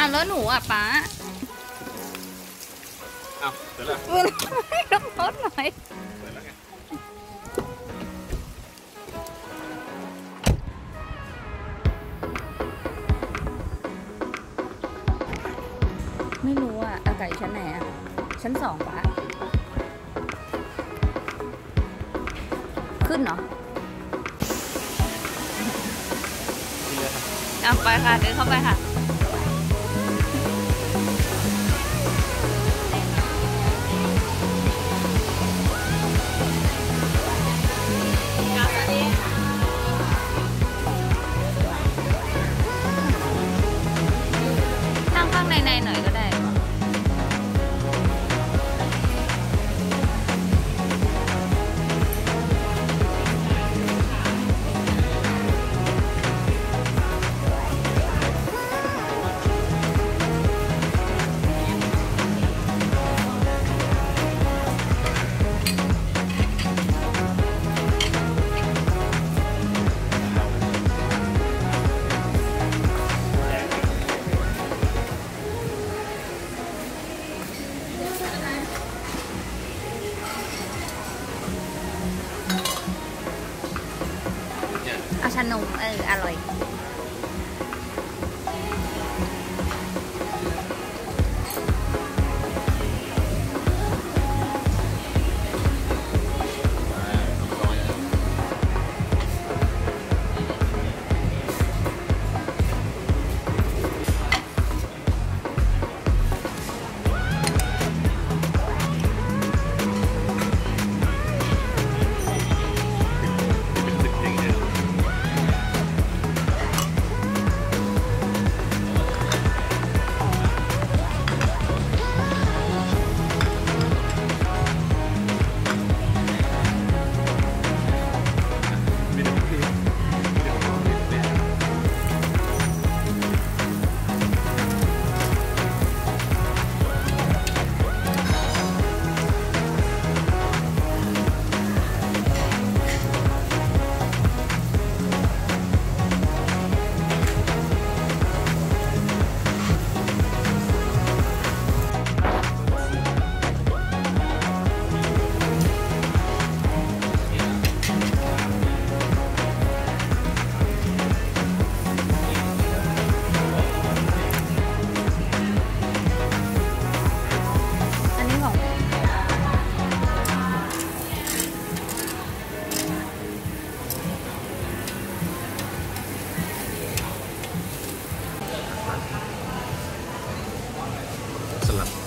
อะแล้วหนูอะป้าอ้าวเสร็จแล้วเวลาให้รถหน่อยเสร็จแล้วไงไม่รู้อะอากาศชั้นไหนอะ ชั้นสองปะขึ้นเนาะกินเลยครับเอาไปค่ะ เดินเข้าไปค่ะ Hasta